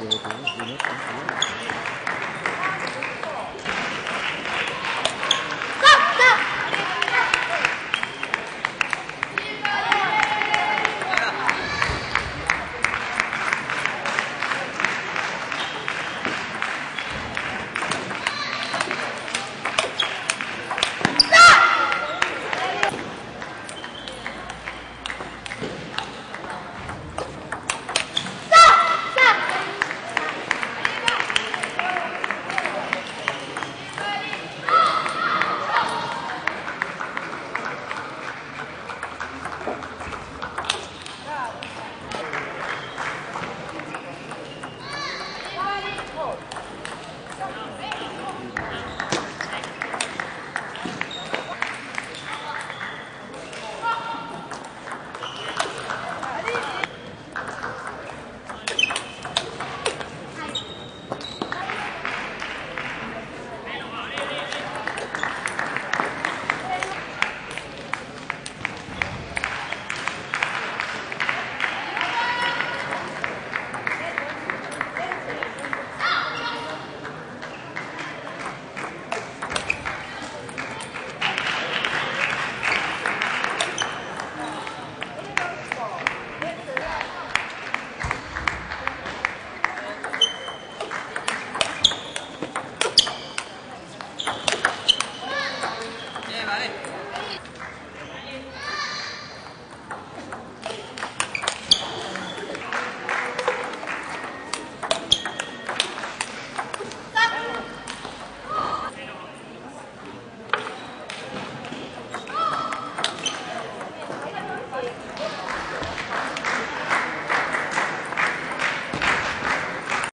của của